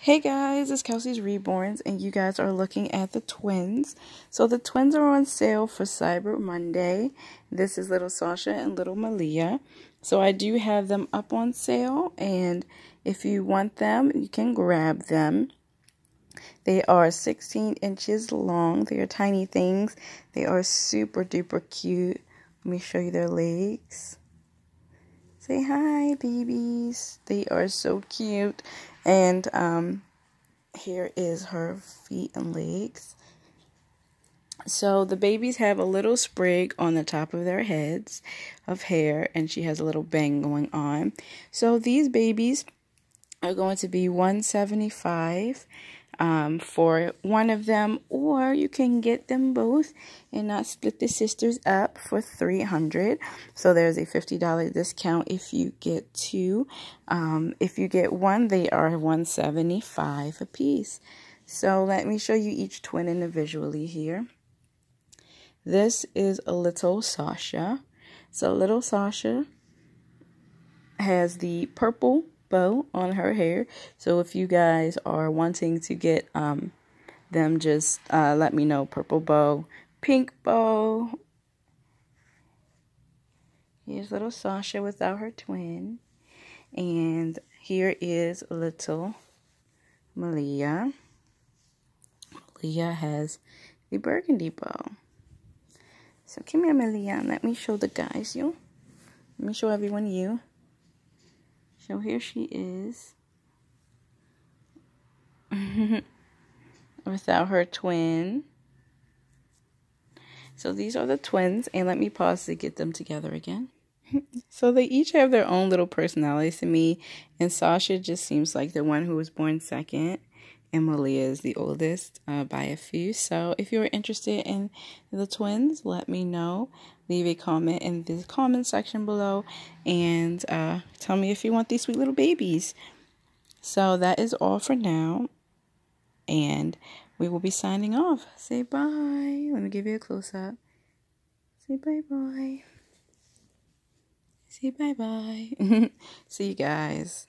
Hey guys, it's Kelsey's Reborns, and you guys are looking at the twins. So the twins are on sale for Cyber Monday. This is little Sasha and little Malia. So I do have them up on sale, and if you want them, you can grab them. They are 16 inches long. They are tiny things. They are super duper cute. Let me show you their legs. Say hi, babies. They are so cute. And um, here is her feet and legs. So the babies have a little sprig on the top of their heads of hair, and she has a little bang going on. So these babies are going to be 175 um, for one of them, or you can get them both and not split the sisters up for 300 So there's a $50 discount if you get two. Um, if you get one, they are 175 a piece. So let me show you each twin individually here. This is a little Sasha. So little Sasha has the purple bow on her hair. So if you guys are wanting to get um, them, just uh, let me know. Purple bow, pink bow. Here's little Sasha without her twin. And here is little Malia. Malia has the burgundy bow. So come here, Malia, and let me show the guys you. Let me show everyone you. So here she is. Without her twin. So these are the twins. And let me pause to get them together again. so they each have their own little personalities to me. And Sasha just seems like the one who was born second. Malia is the oldest uh, by a few. So if you're interested in the twins, let me know. Leave a comment in the comment section below and uh, tell me if you want these sweet little babies. So that is all for now. And we will be signing off. Say bye. Let me give you a close up. Say bye bye. Say bye bye. See you guys.